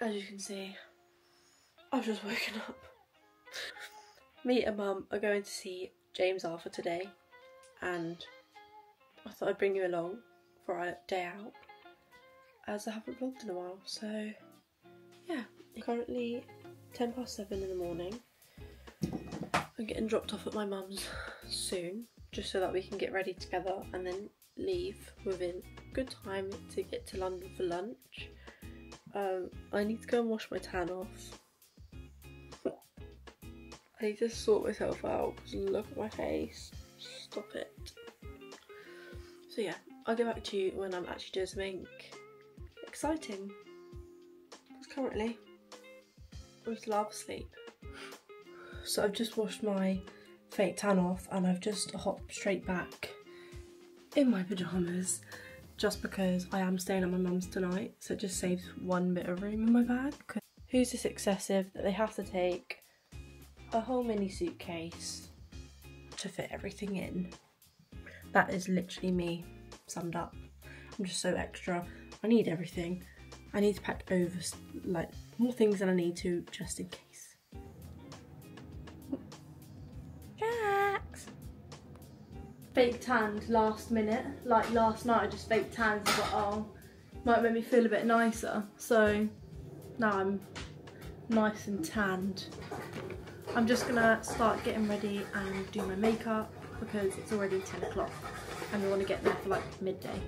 as you can see, I've just woken up. Me and mum are going to see James Arthur today and I thought I'd bring you along for our day out as I haven't vlogged in a while. So yeah currently 10 past 7 in the morning. I'm getting dropped off at my mum's soon just so that we can get ready together and then leave within good time to get to London for lunch um, I need to go and wash my tan off I need to sort myself out because look at my face. Stop it. So yeah, I'll get back to you when I'm actually doing something exciting. Because currently, I'm still half asleep. So I've just washed my fake tan off and I've just hopped straight back in my pyjamas just because I am staying at my mum's tonight so it just saves one bit of room in my bag. Who's this excessive that they have to take a whole mini suitcase to fit everything in. That is literally me summed up. I'm just so extra. I need everything. I need to pack over like more things than I need to just in case. Fake tanned last minute. Like last night I just fake tanned and thought, oh, might make me feel a bit nicer. So now I'm nice and tanned. I'm just gonna start getting ready and do my makeup because it's already 10 o'clock and we want to get there for like midday.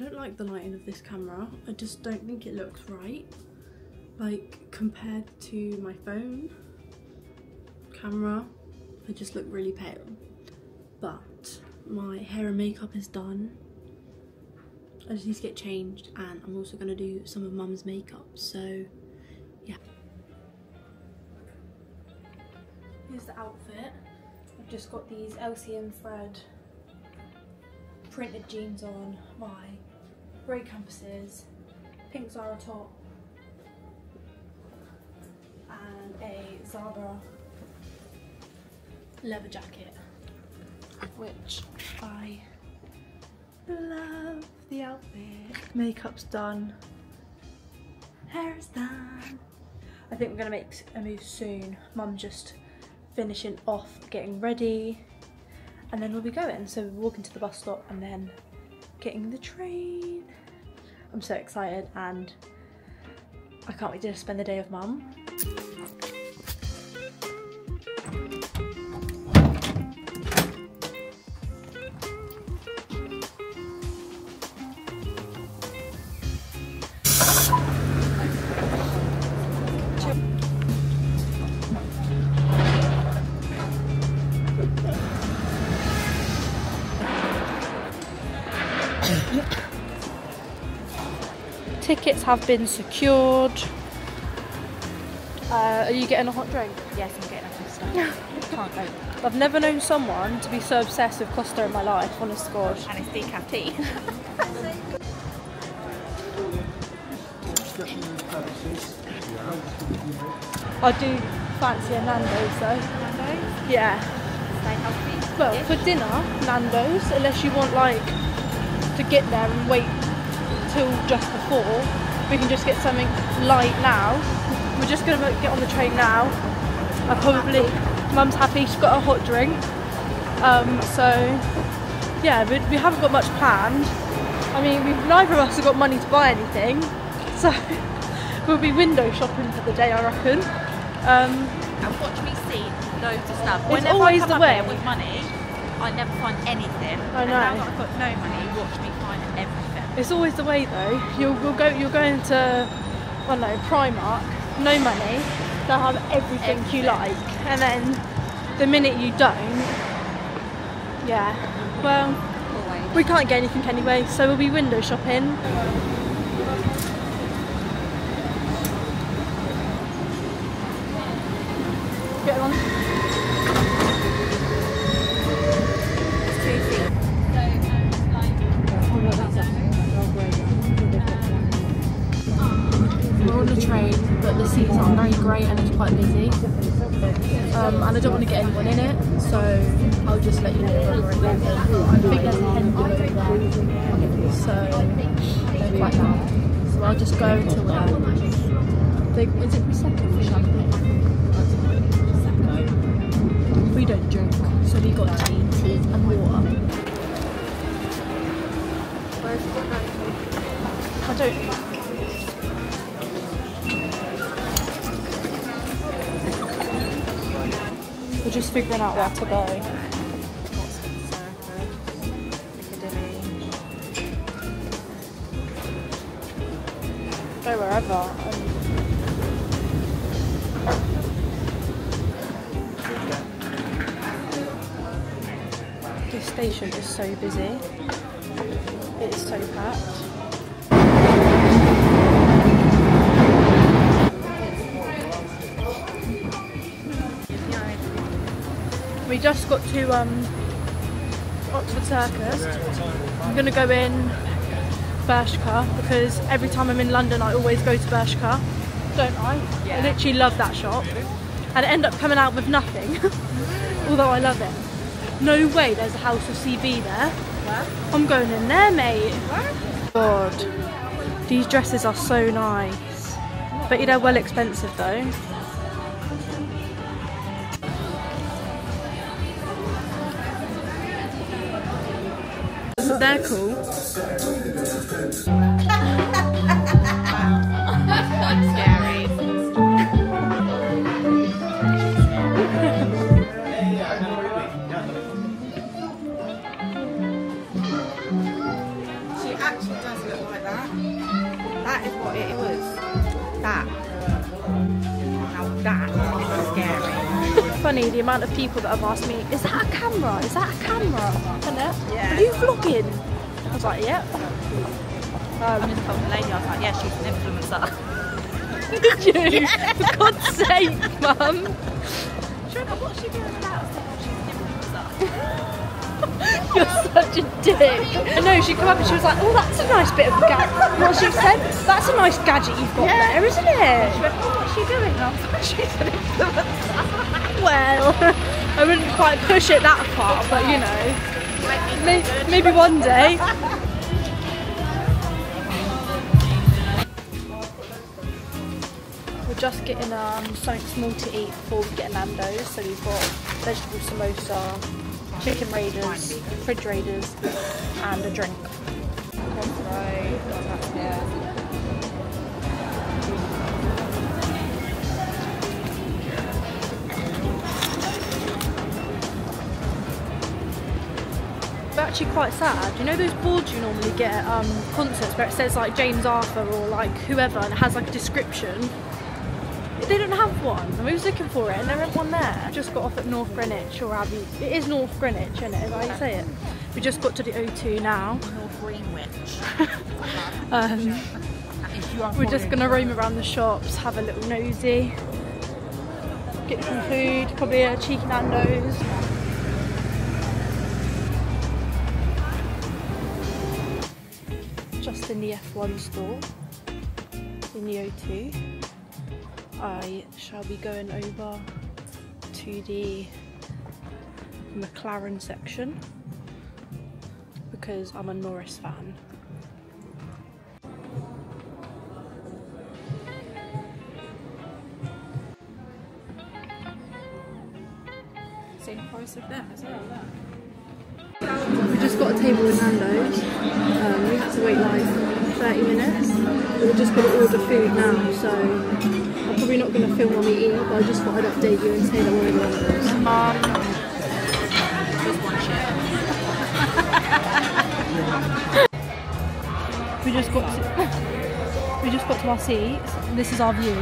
Don't like the lighting of this camera. I just don't think it looks right. Like compared to my phone camera, I just look really pale. But my hair and makeup is done. I just need to get changed and I'm also going to do some of mum's makeup so yeah. Here's the outfit. I've just got these LCM thread printed jeans on, my grey compasses, pink Zara top and a Zara leather jacket, which I love the outfit. Makeup's done, hair is done. I think we're gonna make a move soon. Mum just finishing off getting ready and then we'll be going. So we're walking to the bus stop and then getting the train. I'm so excited and I can't wait to spend the day with mum. Tickets have been secured. Uh, are you getting a hot drink? Yes, I'm getting a Costa. Can't go. I've never known someone to be so obsessed with Costa in my life, honest to God. And it's decaf tea. I do fancy a Nando's though. Nando's? Yeah. Stay healthy. Well, for dinner, Nando's, unless you want like to get there and wait till just before, we can just get something light now. We're just gonna get on the train now. I probably, mum's happy, she's got a hot drink. Um, so yeah, we, we haven't got much planned. I mean, we've, neither of us have got money to buy anything, so we'll be window shopping for the day, I reckon. Um, And watch me see loads of stuff. It's Whenever always I come the way. with money, I never find anything. I And now know. that I've got no money, watch me find. It's always the way though. You'll, you'll go. You're going to, I don't know, Primark. No money. They'll have everything, you like, and then the minute you don't, yeah. Well, Always. we can't get anything anyway, so we'll be window shopping. Very great and it's quite busy. Um, and I don't want to get anyone in it, so I'll just let you know when we're at London. I think there's there, so they're quite loud. So I'll just go until then. They, is it Prosecco or champagne? We don't drink, so we got tea, tea and water. I don't. Just figuring out where to go. Go wherever. This station is so busy. It is so packed. Just got to um, Oxford Circus. I'm gonna go in Bershka because every time I'm in London I always go to Bershka, don't I? I literally love that shop. And end up coming out with nothing. Although I love it. No way there's a House of CB there. I'm going in there, mate. God. These dresses are so nice. But they're well expensive though. They're cool. Funny the amount of people that have asked me, is that a camera? Is that a camera? Isn't it? Yeah. Are you vlogging? I was like, yep. I Um, just told the lady, I was like, yeah, she's an influencer. did you? For God's sake, mum. Sure enough, what's she doing about? She's an influencer. You're such a dick. I know, she come up and she was like, oh, that's a nice bit of gadget. What she said? That's a nice gadget you've got there, isn't She it? went, oh, what's she doing? And I was like, she's an influencer. Well, I wouldn't quite push it that far, but you know, may- maybe one day. We're just getting um, something small to eat before we get Nando's. So we've got vegetable samosa, chicken raiders, fridge raiders, and a drink. Actually quite sad. You know those boards you normally get at um, concerts where it says like James Arthur or like whoever and it has like a description? They don't have one. And we was looking for it and there isn't one there. Just got off at North Greenwich or Abbey. It is North Greenwich, isn't it? Is how you say it? We just got to the O2 now. North Greenwich. Um, If you are we're just gonna roam around the shops, have a little nosy, get some food, probably a cheeky Nando's. In the F1 store in the O2. I shall be going over to the McLaren section because I'm a Norris fan. Same price of them as well. Just got a table in Nando's. Um, we had to wait like 30 minutes. We're just going to order food now, so I'm probably not going to film when we eat, but I just thought I'd update you and say that we're in Nando's. Mum. Just one shit. We just got to, we just got to our seats. This is our view.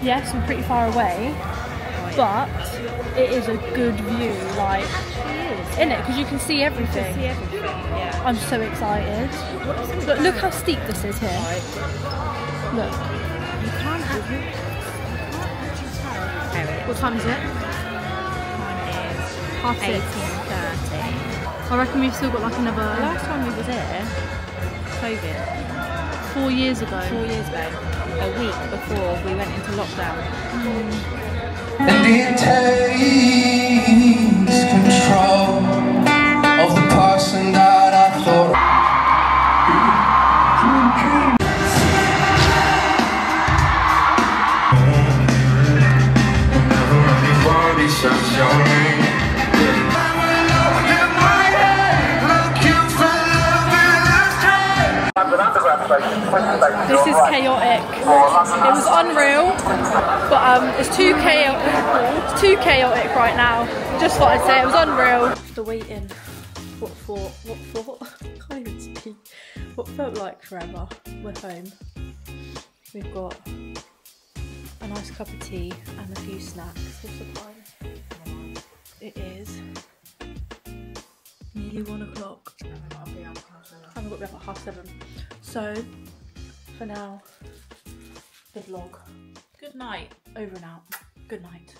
Yes, we're pretty far away, but it is a good view, like, in it, because you can see everything. See everything, yeah. I'm so excited. Look, look how steep this is here. Look, You can't have you can't actually tell. There it what time is it? Half six. 18.30. I reckon we've still got like another The Last time we was here, COVID, four years ago. four years ago, a week before we went into lockdown. Hmm. And it takes this is chaotic. It was unreal, but um, it's too chaotic. Too chaotic right now. Just thought I'd say it was unreal. After waiting, what for? What for? Can't even speak. What felt like forever. We're home. We've got a nice cup of tea and a few snacks. What's the time? It is nearly one o'clock. I haven't got to be up at half seven. So, for now, the vlog Good night. over and out. Good night.